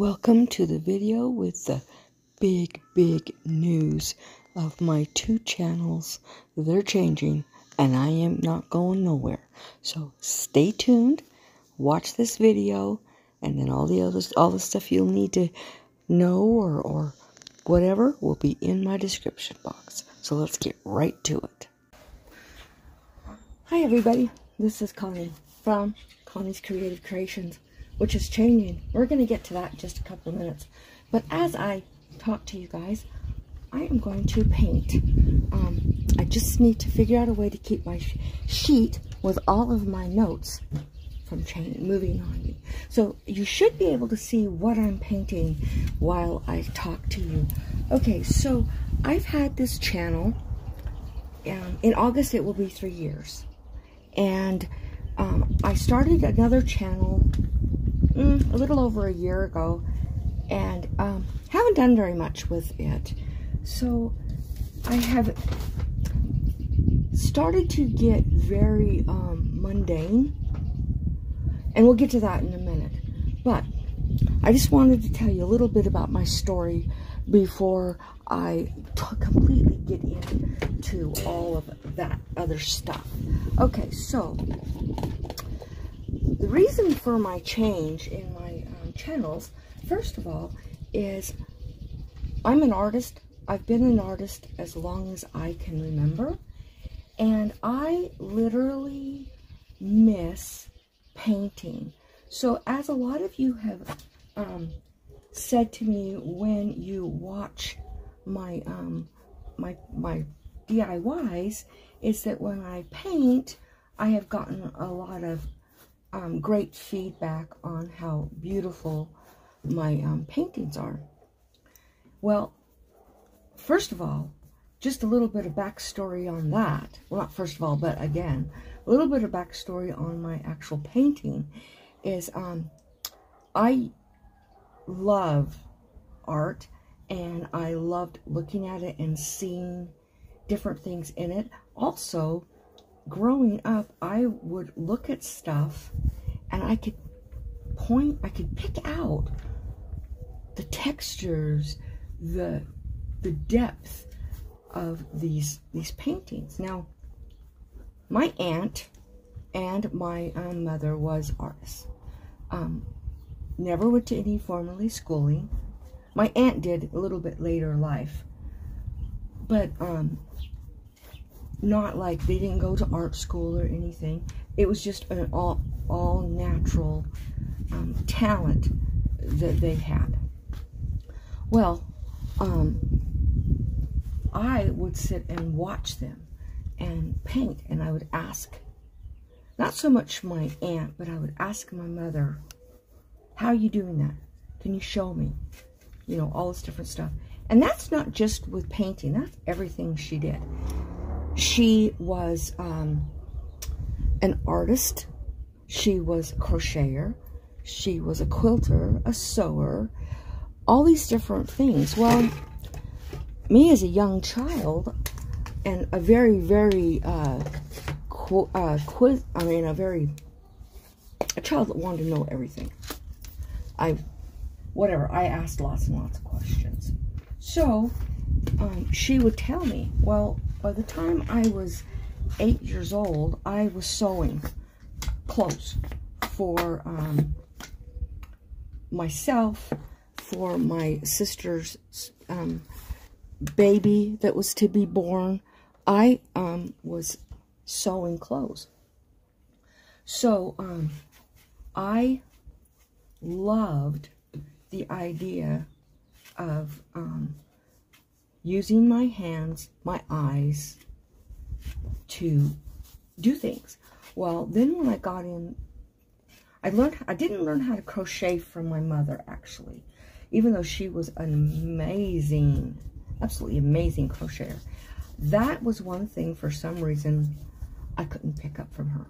Welcome to the video with the big, big news of my two channels. They're changing and I am not going nowhere. So stay tuned, watch this video, and then all the other all the stuff you'll need to know or, or whatever will be in my description box. So let's get right to it. Hi everybody, this is Connie from Connie's Creative Creations which is changing. We're going to get to that in just a couple of minutes. But as I talk to you guys, I am going to paint. Um, I just need to figure out a way to keep my sheet with all of my notes from changing, moving on. So you should be able to see what I'm painting while I talk to you. Okay, so I've had this channel. Um, in August, it will be three years. And um, I started another channel mm, a little over a year ago and um, haven't done very much with it. So I have started to get very um, mundane and we'll get to that in a minute. But I just wanted to tell you a little bit about my story before I completely get into all of that other stuff. Okay, so the reason for my change in my um, channels, first of all, is I'm an artist. I've been an artist as long as I can remember. And I literally miss painting. So as a lot of you have um, said to me when you watch my, um, my, my DIYs, is that when I paint, I have gotten a lot of um, great feedback on how beautiful my um, paintings are. Well, first of all, just a little bit of backstory on that. Well, not first of all, but again, a little bit of backstory on my actual painting is um, I love art and I loved looking at it and seeing different things in it. Also, growing up, I would look at stuff and I could point, I could pick out the textures, the the depth of these these paintings. Now, my aunt and my um, mother was artists. Um, never went to any formally schooling. My aunt did a little bit later in life, but um, not like they didn't go to art school or anything. It was just an all all natural um, talent that they had. Well, um, I would sit and watch them and paint, and I would ask, not so much my aunt, but I would ask my mother, how are you doing that? Can you show me? You know, all this different stuff. And that's not just with painting, that's everything she did. She was um, an artist. She was a crocheter. She was a quilter, a sewer, all these different things. Well, me as a young child and a very, very, uh, qu uh, quiz, I mean, a very, a child that wanted to know everything. I, whatever, I asked lots and lots of questions. So, um, she would tell me, well, by the time I was eight years old, I was sewing clothes for um, myself, for my sister's um, baby that was to be born. I um, was sewing clothes. So um, I loved the idea of um, using my hands, my eyes to do things. Well, then when I got in, I learned, I didn't learn how to crochet from my mother, actually, even though she was an amazing, absolutely amazing crocheter. That was one thing, for some reason, I couldn't pick up from her.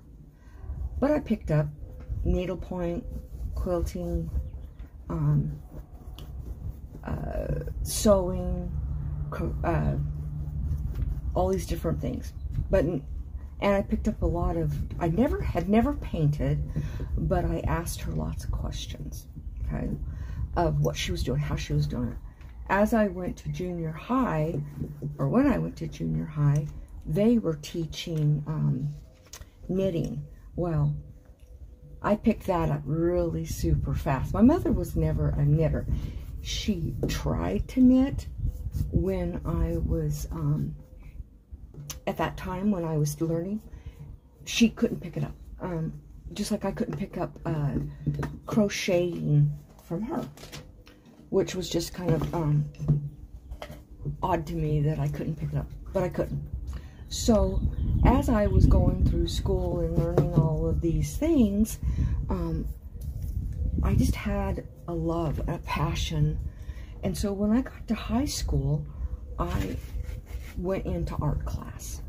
But I picked up needlepoint, quilting, um, uh, sewing, uh, all these different things. But and I picked up a lot of. I never had never painted, but I asked her lots of questions. Okay, of what she was doing, how she was doing it. As I went to junior high, or when I went to junior high, they were teaching um, knitting. Well, I picked that up really super fast. My mother was never a knitter. She tried to knit when I was, um, at that time when I was learning. She couldn't pick it up. Um, just like I couldn't pick up uh, crocheting from her, which was just kind of um, odd to me that I couldn't pick it up, but I couldn't. So as I was going through school and learning all of these things, um, I just had a love, a passion. And so when I got to high school, I went into art class.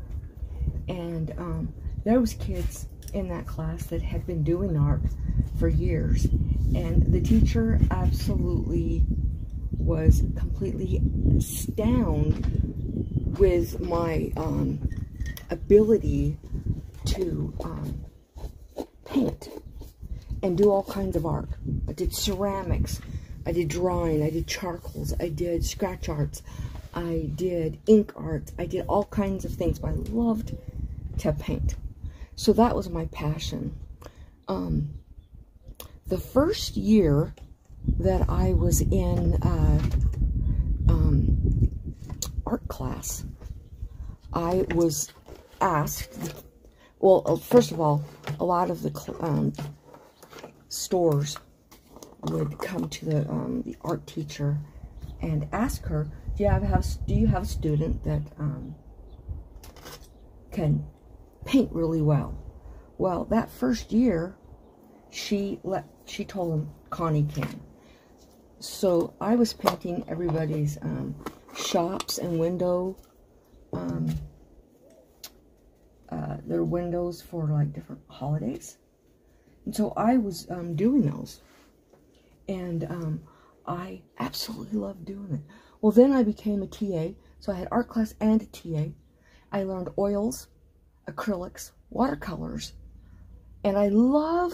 And um, there was kids in that class that had been doing art for years. And the teacher absolutely was completely astounded with my um, ability to um, paint and do all kinds of art. I did ceramics, I did drawing, I did charcoals, I did scratch arts, I did ink arts, I did all kinds of things, I loved to paint. So that was my passion. Um, the first year that I was in uh, um, art class, I was asked, well, uh, first of all, a lot of the um, stores would come to the, um, the art teacher and ask her, do you have, do you have a student that um, can paint really well. Well, that first year, she let she told him Connie can. So I was painting everybody's um, shops and window, um, uh, their windows for like different holidays. And so I was um, doing those. And um, I absolutely loved doing it. Well, then I became a TA. So I had art class and a TA. I learned oils, acrylics, watercolors, and I love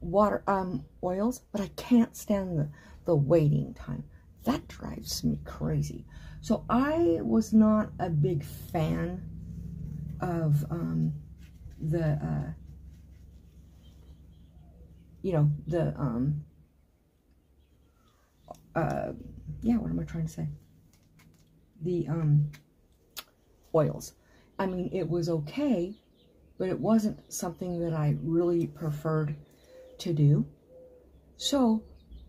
water um oils, but I can't stand the, the waiting time. That drives me crazy. So I was not a big fan of um, the, uh, you know, the, um, uh, yeah, what am I trying to say? The um, oils. I mean, it was okay, but it wasn't something that I really preferred to do. So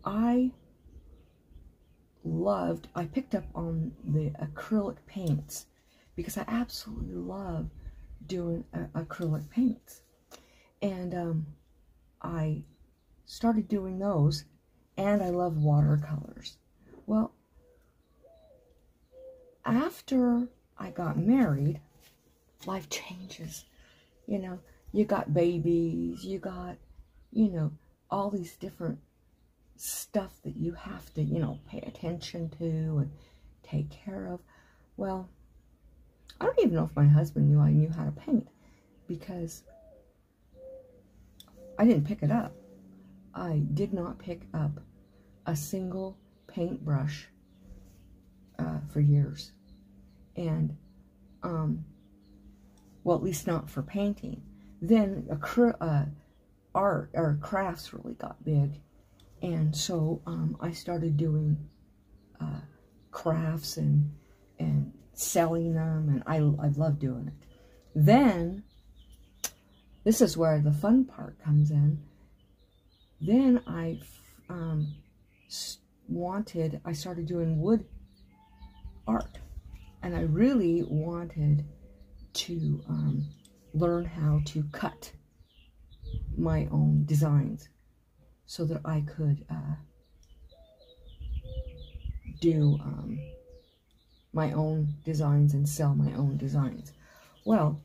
I loved, I picked up on the acrylic paints because I absolutely love doing uh, acrylic paints. And um, I started doing those, and I love watercolors. Well, after I got married, life changes. You know, you got babies, you got, you know, all these different stuff that you have to, you know, pay attention to and take care of. Well, I don't even know if my husband knew I knew how to paint because I didn't pick it up. I did not pick up a single paintbrush uh, for years. And um, well, at least not for painting. Then uh, art or crafts really got big. And so um, I started doing uh, crafts and, and selling them. And I, I love doing it. Then, this is where the fun part comes in. Then I um, wanted, I started doing wood art. And I really wanted to um, learn how to cut my own designs so that I could uh, do um, my own designs and sell my own designs. Well,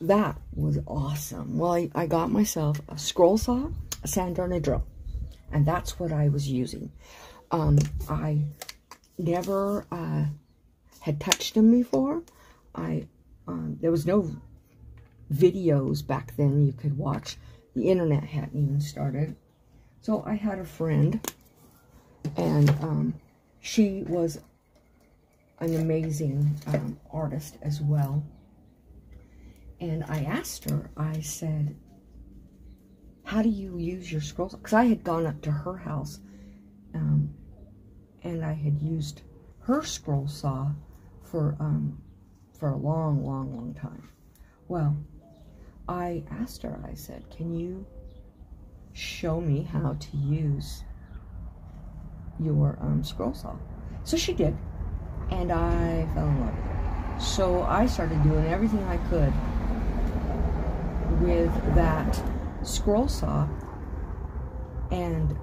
that was awesome. Well, I, I got myself a scroll saw, a sander, and a drill. And that's what I was using. Um, I never uh, had touched them before. I um, there was no videos back then you could watch. The internet hadn't even started. So I had a friend, and um, she was an amazing um, artist as well. And I asked her, I said, how do you use your scroll saw? Because I had gone up to her house um, and I had used her scroll saw for, um, for a long, long, long time. Well, I asked her, I said, can you show me how to use your um, scroll saw? So she did, and I fell in love with her. So I started doing everything I could with that scroll saw and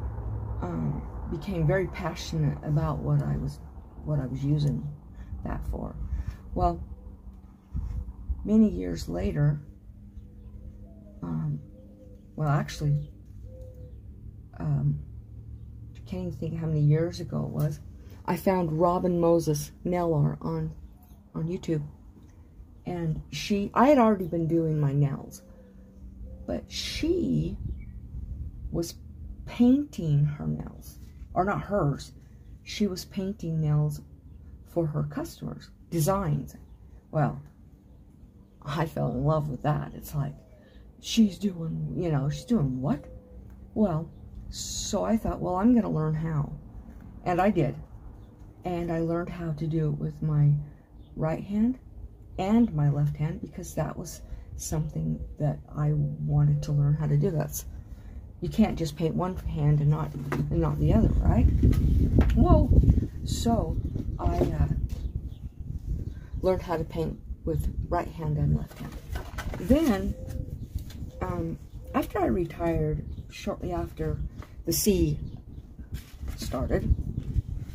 um, became very passionate about what I was what I was using that for. Well, many years later, um, well, actually, um, I can't even think how many years ago it was. I found Robin Moses nail art on on YouTube, and she I had already been doing my nails, but she was painting her nails, or not hers. She was painting nails for her customers, designs. Well, I fell in love with that. It's like, she's doing, you know, she's doing what? Well, so I thought, well, I'm going to learn how. And I did. And I learned how to do it with my right hand and my left hand because that was something that I wanted to learn how to do. That's you can't just paint one hand and not and not the other, right? Whoa! So I uh, learned how to paint with right hand and left hand. Then, um, after I retired, shortly after the C started,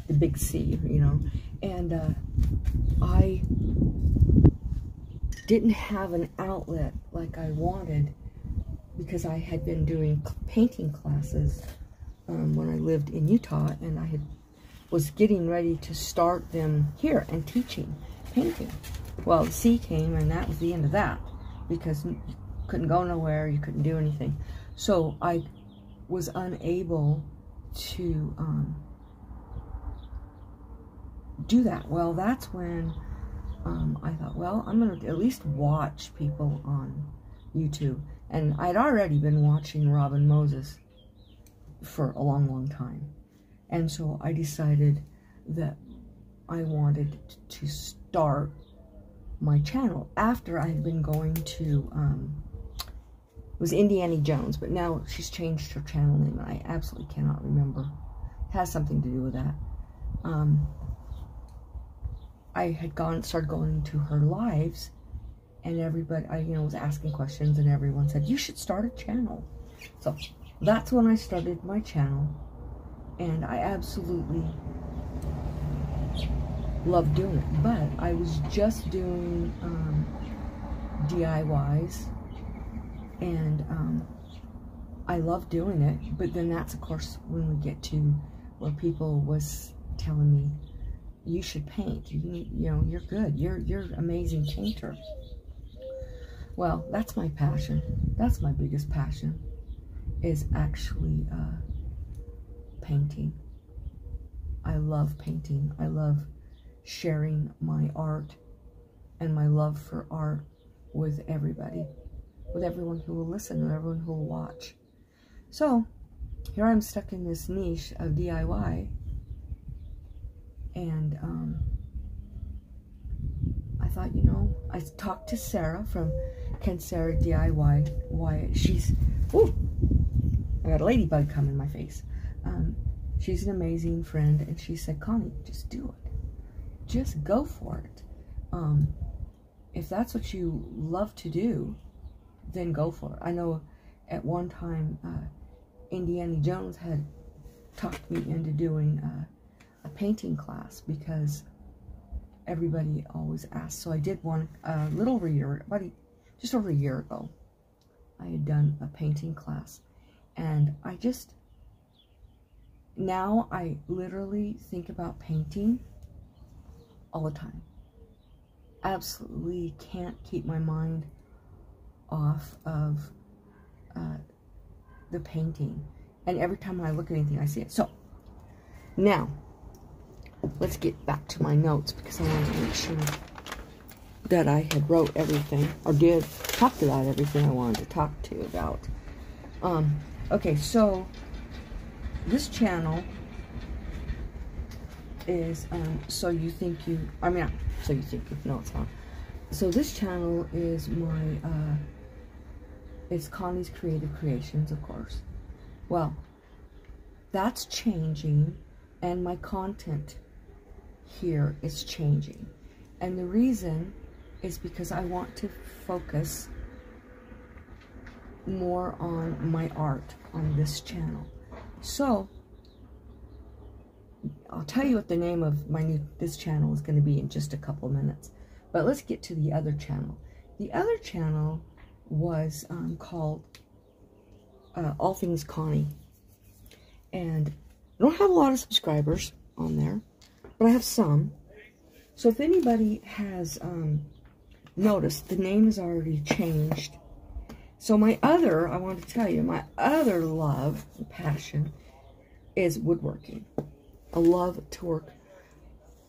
the big C, you know, and uh, I didn't have an outlet like I wanted because I had been doing painting classes um, when I lived in Utah and I had was getting ready to start them here and teaching painting. Well, the C came and that was the end of that because you couldn't go nowhere, you couldn't do anything. So I was unable to um, do that. Well, that's when um, I thought, well, I'm going to at least watch people on YouTube. And I'd already been watching Robin Moses for a long, long time. And so I decided that I wanted to start my channel after I had been going to, um, was Indiana Jones, but now she's changed her channel name I absolutely cannot remember. It has something to do with that. Um, I had gone, started going to her lives and everybody, I, you know, was asking questions and everyone said, you should start a channel. So that's when I started my channel and I absolutely love doing it. But I was just doing um, DIYs and um, I love doing it. But then that's, of course, when we get to where people was telling me, you should paint. You, you know, you're good. You're, you're amazing painter. Well, that's my passion. That's my biggest passion is actually uh, painting. I love painting. I love sharing my art and my love for art with everybody, with everyone who will listen, with everyone who will watch. So, here I'm stuck in this niche of DIY, and um, I thought, you know, I talked to Sarah from Ken Sarah DIY. Why she's, ooh, I got a ladybug come in my face. Um, she's an amazing friend, and she said, Connie, just do it. Just go for it. Um, if that's what you love to do, then go for it. I know at one time, uh, Indiana Jones had talked me into doing uh, a painting class because everybody always asks. So I did one a little year, about a, just over a year ago. I had done a painting class. And I just, now I literally think about painting all the time. Absolutely can't keep my mind off of uh, the painting. And every time I look at anything, I see it. So, now, let's get back to my notes because I want to make sure that I had wrote everything, or did, talked about everything I wanted to talk to you about. Um, okay, so, this channel is, um, so you think you, I mean, so you think you, no, it's not. So this channel is my, uh, it's Connie's Creative Creations, of course. Well, that's changing, and my content here is changing. And the reason is because I want to focus more on my art on this channel. So, I'll tell you what the name of my new this channel is going to be in just a couple minutes. But let's get to the other channel. The other channel was um, called uh, All Things Connie. And I don't have a lot of subscribers on there, but I have some. So if anybody has um, noticed, the name has already changed. So my other, I want to tell you, my other love, passion, is woodworking. I love to work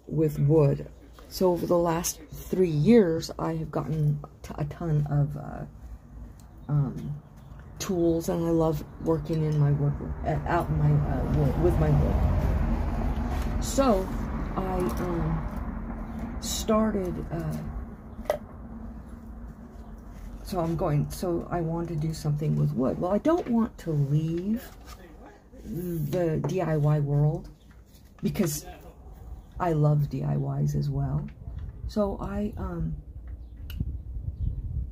with wood. So over the last three years, I have gotten a ton of uh, um, tools, and I love working in my wood, out in my uh, wood, with my wood. So I um, started. Uh, so I'm going. So I want to do something with wood. Well, I don't want to leave the DIY world because I love DIYs as well. So I, um,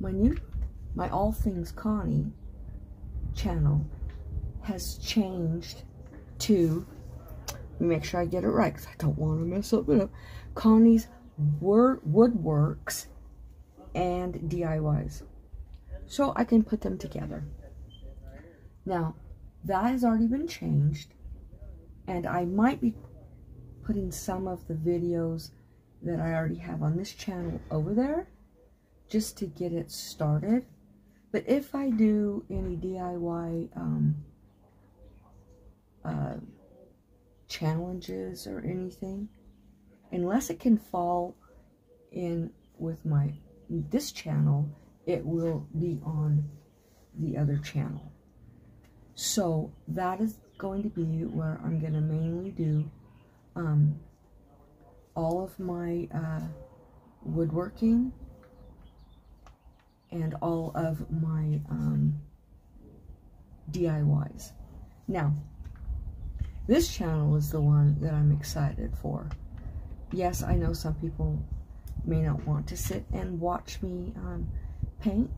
my new, my All Things Connie channel has changed to, make sure I get it right because I don't want to mess up it up, Connie's Woodworks and DIYs. So I can put them together. Now, that has already been changed and I might be putting some of the videos that I already have on this channel over there just to get it started. But if I do any DIY um, uh, challenges or anything, unless it can fall in with my this channel, it will be on the other channel. So that is going to be where I'm going to mainly do um, all of my uh, woodworking and all of my um, DIYs. Now, this channel is the one that I'm excited for. Yes, I know some people may not want to sit and watch me um, paint,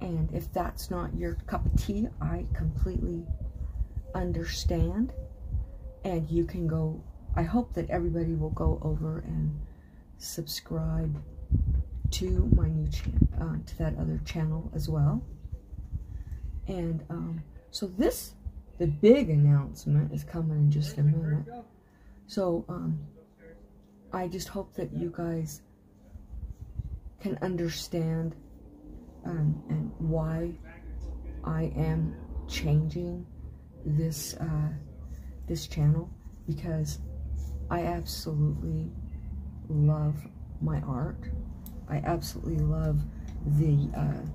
and if that's not your cup of tea, I completely understand, and you can go I hope that everybody will go over and subscribe to my new channel, uh, to that other channel as well. And um, so this, the big announcement is coming in just a minute. So um, I just hope that you guys can understand um, and why I am changing this uh, this channel because I absolutely love my art. I absolutely love the uh,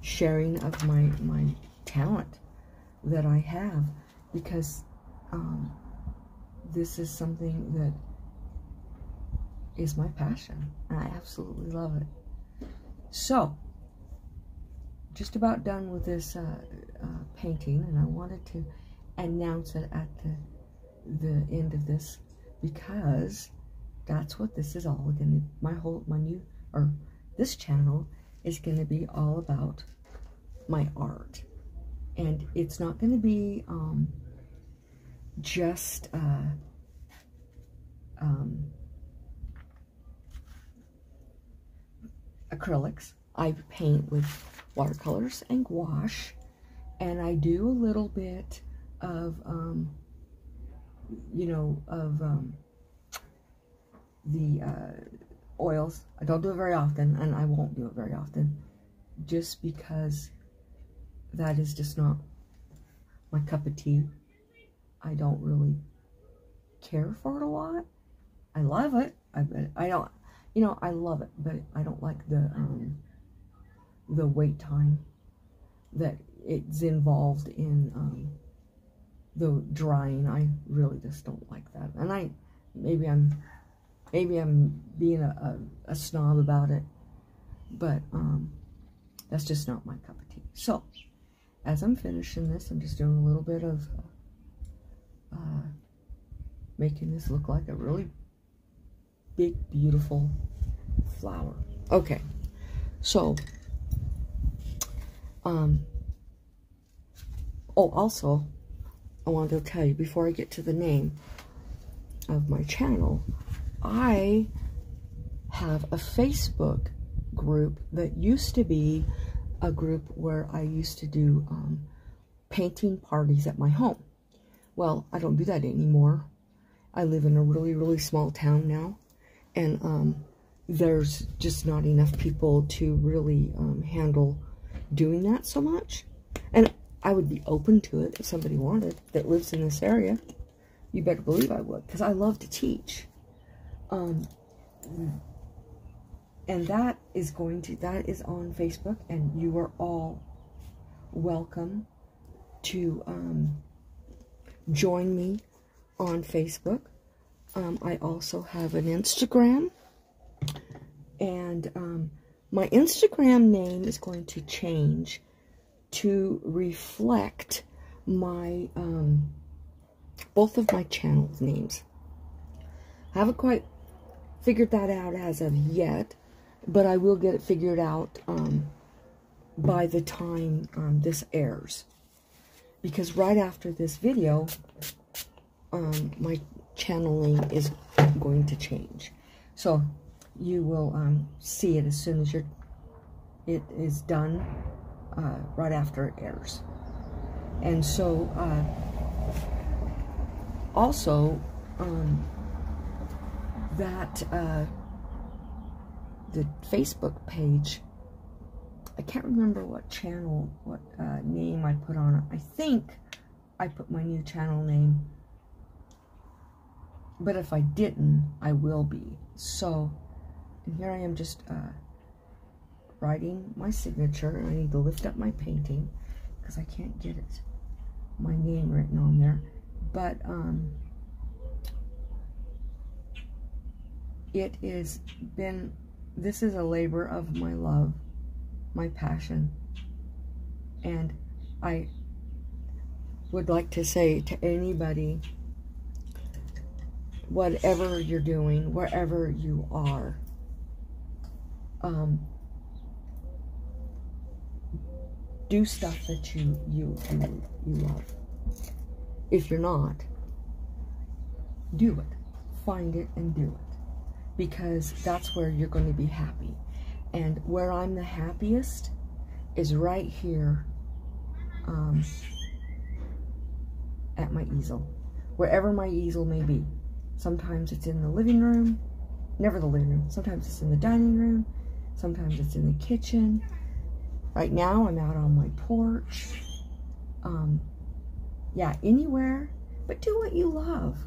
sharing of my, my talent that I have because um, this is something that is my passion I absolutely love it. So, just about done with this uh, uh, painting and I wanted to announce it at the the end of this because that's what this is all going to, my whole, my new, or this channel is going to be all about my art. And it's not going to be um, just uh, um, acrylics. I paint with watercolors and gouache. And I do a little bit of um, you know, of um, the uh, oils. I don't do it very often, and I won't do it very often, just because that is just not my cup of tea. I don't really care for it a lot. I love it. I I don't, you know, I love it, but I don't like the um, the wait time that it's involved in um, the drying. I really just don't like that. And I, maybe I'm, maybe I'm being a, a, a snob about it, but um, that's just not my cup of tea. So, as I'm finishing this, I'm just doing a little bit of uh, making this look like a really big, beautiful flower. Okay, so, um, oh, also, I wanted to tell you before I get to the name of my channel, I have a Facebook group that used to be a group where I used to do um, painting parties at my home. Well, I don't do that anymore. I live in a really, really small town now, and um, there's just not enough people to really um, handle doing that so much. And I would be open to it if somebody wanted that lives in this area. You better believe I would, because I love to teach. Um, and that is going to, that is on Facebook, and you are all welcome to um, join me on Facebook. Um, I also have an Instagram, and um, my Instagram name is going to change to reflect my, um, both of my channel names. I haven't quite figured that out as of yet, but I will get it figured out um, by the time um, this airs. Because right after this video, um, my channeling is going to change. So you will um, see it as soon as you're, it is done uh, right after it airs. And so, uh, also, um, that uh, the Facebook page, I can't remember what channel, what uh, name I put on it. I think I put my new channel name, but if I didn't, I will be. So, and here I am just uh, writing my signature. I need to lift up my painting because I can't get it, my name written on there. But um, it has been, this is a labor of my love, my passion. And I would like to say to anybody, whatever you're doing, wherever you are, um, do stuff that you you you, you love. If you're not, do it. Find it and do it. Because that's where you're going to be happy. And where I'm the happiest is right here um, at my easel. Wherever my easel may be. Sometimes it's in the living room. Never the living room. Sometimes it's in the dining room. Sometimes it's in the kitchen. Right now, I'm out on my porch. Um, yeah, anywhere, but do what you love.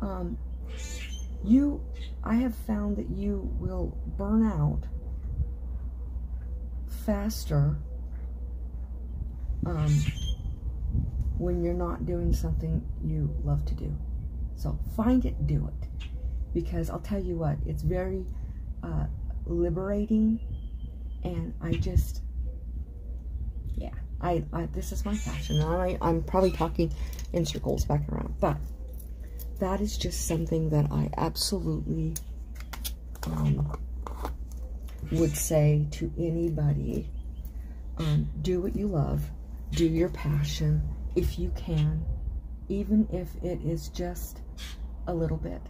Um, you, I have found that you will burn out faster um, when you're not doing something you love to do. So find it, do it. Because I'll tell you what, it's very uh, liberating and I just, yeah, I, I this is my passion. I, I'm probably talking in circles back around, but that is just something that I absolutely um, would say to anybody. Um, do what you love. Do your passion if you can, even if it is just a little bit.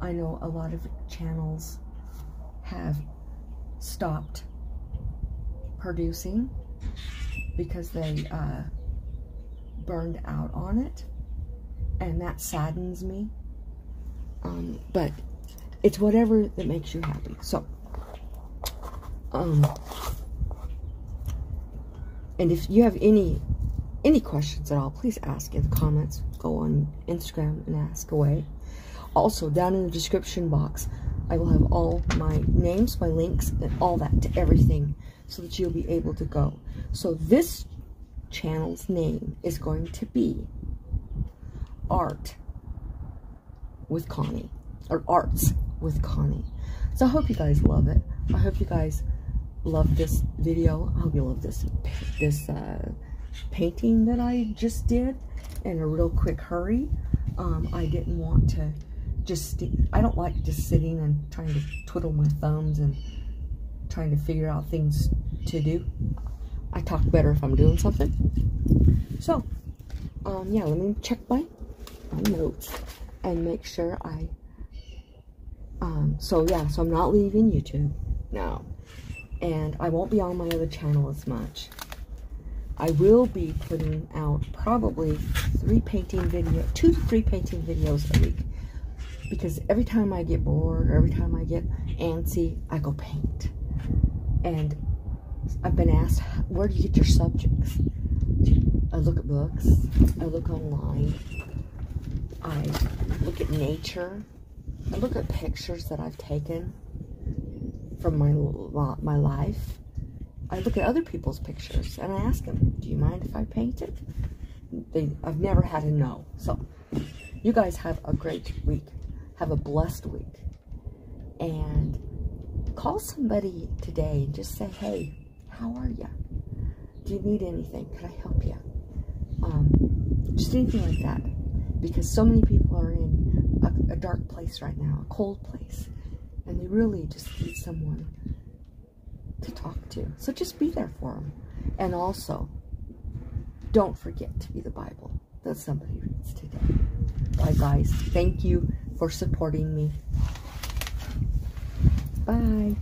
I know a lot of channels have stopped producing because they uh, burned out on it. And that saddens me. Um, but it's whatever that makes you happy. So, um, and if you have any any questions at all, please ask in the comments. Go on Instagram and ask away. Also, down in the description box, I will have all my names, my links, and all that to everything so that you'll be able to go. So this channel's name is going to be Art with Connie, or Arts with Connie. So I hope you guys love it. I hope you guys love this video. I hope you love this this uh, painting that I just did in a real quick hurry. Um, I didn't want to just, I don't like just sitting and trying to twiddle my thumbs and trying to figure out things to do. I talk better if I'm doing something. So, um, yeah, let me check my, notes and make sure I, um, so yeah, so I'm not leaving YouTube now. And I won't be on my other channel as much. I will be putting out probably three painting video, two to three painting videos a week. Because every time I get bored, or every time I get antsy, I go paint. And I've been asked, where do you get your subjects? I look at books, I look online, I look at nature, I look at pictures that I've taken from my, my life, I look at other people's pictures and I ask them, do you mind if I paint it? They, I've never had a no. So, you guys have a great week. Have a blessed week. And call somebody today and just say, hey, how are you? Do you need anything? Can I help you? Um, just anything like that. Because so many people are in a, a dark place right now, a cold place. And they really just need someone to talk to. So just be there for them. And also, don't forget to be the Bible that somebody reads today. Bye, guys. Thank you for supporting me. Bye.